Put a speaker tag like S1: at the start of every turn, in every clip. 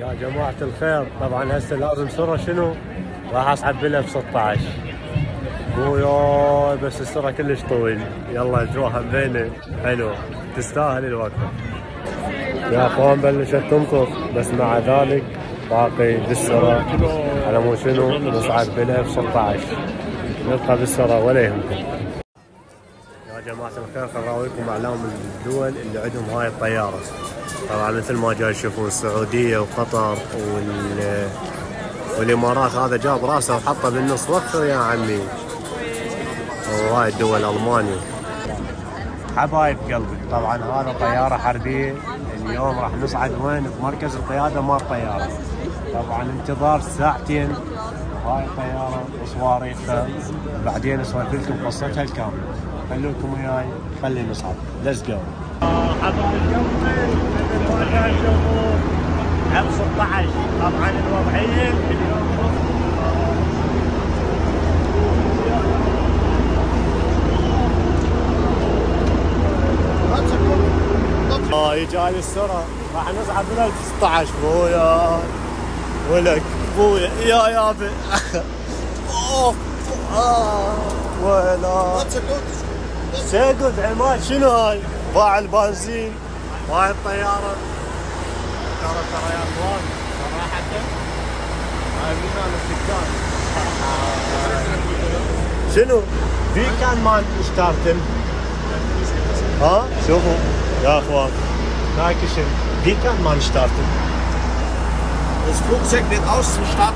S1: يا جماعة الخير. طبعا هسه لازم سرة شنو؟ راح أسحب لها ب 16 ويا بس السرة كلش طويل. يلا جوها بينه حلو. تستاهل الوقفة يا أخوان بلشت تمطر بس مع ذلك باقي بالسرة. على مو شنو؟ نصعد بلها ب 16 نلقى بالسرة ولا يهمكم. يا جماعة الخير خل اراويكم أعلام الدول اللي عندهم هاي الطيارة. طبعا مثل ما جاي تشوفون السعودية وقطر وال والإمارات هذا جاب راسه وحطه بالنص. وخر يا عمي. وهاي الدول ألمانيا. حبايب قلبي طبعا هذا طيارة حربية. اليوم راح نصعد وين؟ في مركز القيادة مال الطيارة طبعا انتظار ساعتين. هاي الطيارة وصواريخها بعدين اسولف لكم قصتها الكاملة. خلوكم وياي خلينا نصعد. let's go حبايب قلبي مثل ما قاعد تشوفون F 16 طبعا الوضعية اليوم آه يا جاني السرعة راح نصعد F 16 بويا ولك بويا يا يابا اوف آه ولا سيقود عماد شنو هاي؟ باع البنزين وهاي الطيارة ترى ترى يا أخوان. صراحة. هاي بنان السكان شنو؟ في كان مال ستارتن ها؟ شوفوا. يا أخوان. Dankeschön. Wie kann man starten?
S2: Das Flugzeug wird aus zum Start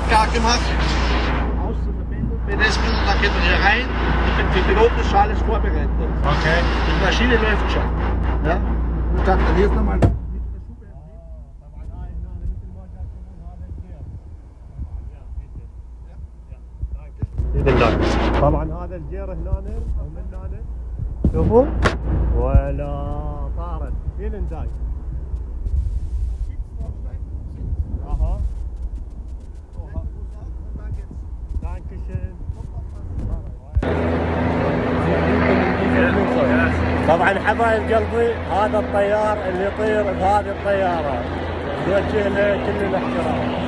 S2: zur Verbindung. Wenn es bin, dann geht man hier rein. Und für die Piloten ist schon alles vorbereitet.
S1: Okay.
S2: Die Maschine läuft schon. Ja? Und dann hier nochmal.
S1: باذن الله طبعا هذا الجير هنا او من هنا شوفوا ولا طارت فين جاي حبايب قلبي هذا الطيار اللي يطير بهذه الطيارة. نوجه له كل الاحترام.